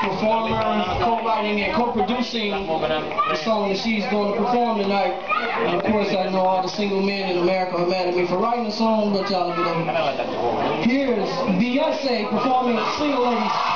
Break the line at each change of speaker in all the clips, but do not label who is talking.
performer, co-writing and co-producing the song that she's going to perform tonight. And of course, I know all the single men in America are mad at me for writing the song, but y'all get over Here's Beyonce performing a Single Ladies.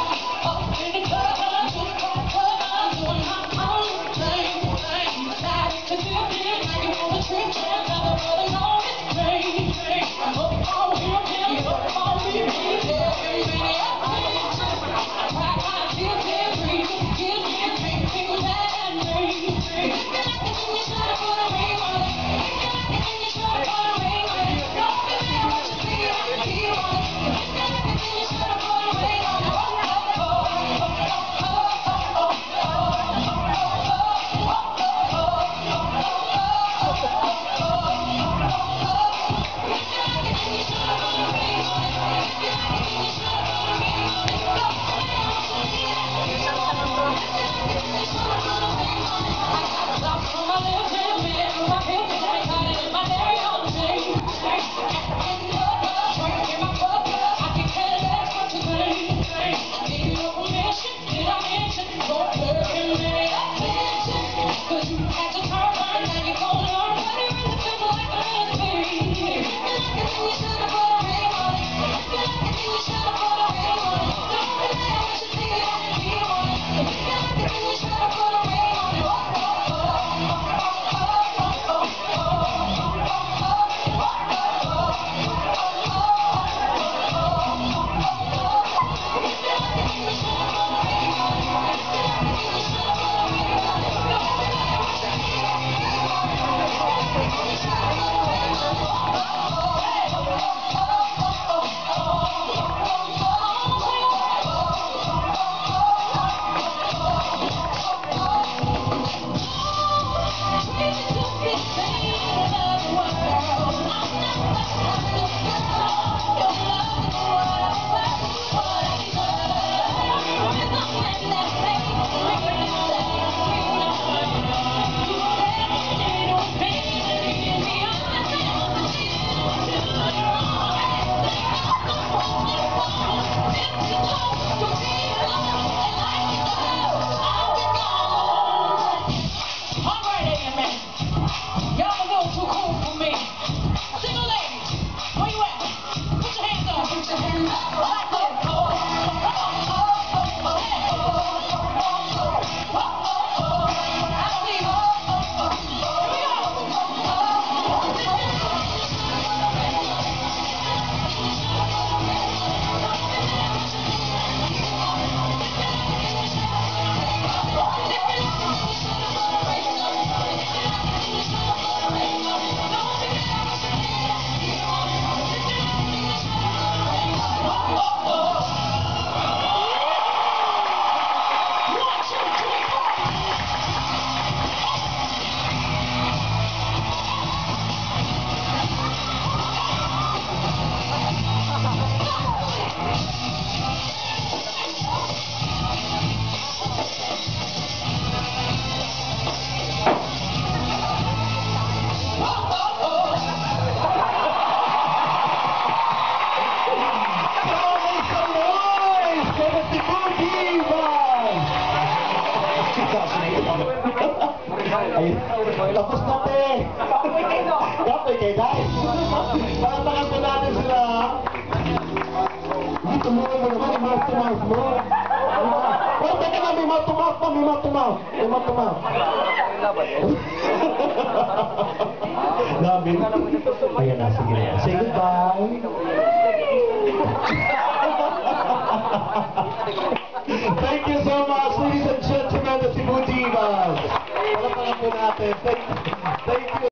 tapos na te. Kapoy kay Day. Patangan po natin sila. Dito mo mo naman, mouth to mouth mo. Oh, teka na, may mouth to mouth pa, may mouth to mouth. May mouth to mouth. Labi. Ayan na, sige na. Say goodbye. si Muji, ma'am. Palapalan po natin. Thank you.